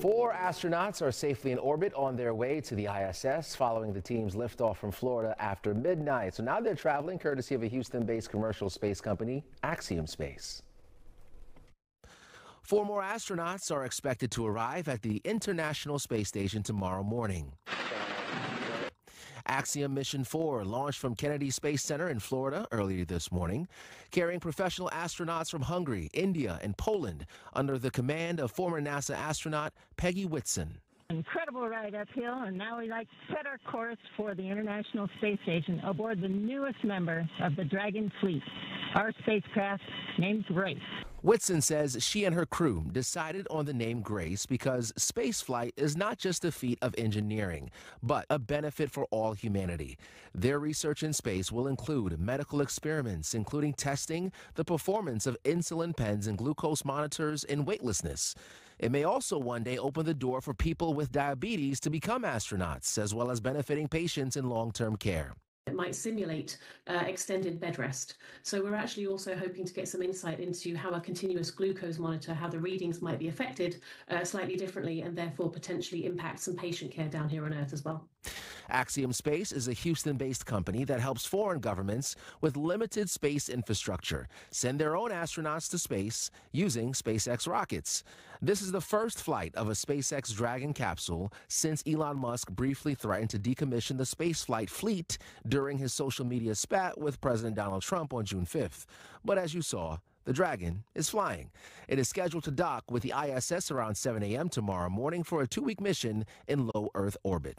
Four astronauts are safely in orbit on their way to the ISS following the team's liftoff from Florida after midnight. So now they're traveling courtesy of a Houston-based commercial space company, Axiom Space. Four more astronauts are expected to arrive at the International Space Station tomorrow morning. Axiom Mission 4 launched from Kennedy Space Center in Florida earlier this morning, carrying professional astronauts from Hungary, India, and Poland under the command of former NASA astronaut Peggy Whitson. Incredible ride uphill, and now we like to set our course for the International Space Station aboard the newest member of the Dragon fleet, our spacecraft named Grace. Whitson says she and her crew decided on the name Grace because spaceflight is not just a feat of engineering, but a benefit for all humanity. Their research in space will include medical experiments, including testing the performance of insulin pens and glucose monitors in weightlessness. It may also one day open the door for people with diabetes to become astronauts, as well as benefiting patients in long term care. It might simulate uh, extended bed rest. So we're actually also hoping to get some insight into how a continuous glucose monitor, how the readings might be affected uh, slightly differently and therefore potentially impact some patient care down here on Earth as well. Axiom Space is a Houston based company that helps foreign governments with limited space infrastructure send their own astronauts to space using SpaceX rockets. This is the first flight of a SpaceX Dragon capsule since Elon Musk briefly threatened to decommission the spaceflight fleet during his social media spat with President Donald Trump on June 5th. But as you saw, the Dragon is flying. It is scheduled to dock with the ISS around 7 a.m. tomorrow morning for a two week mission in low Earth orbit.